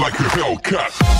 like a Hellcat.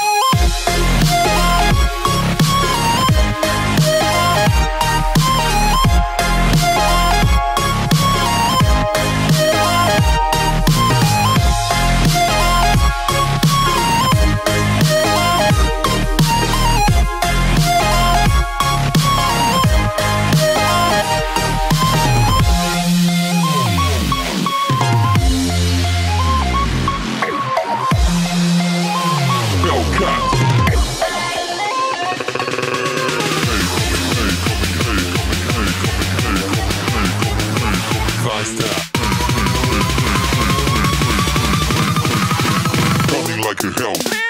like a hell.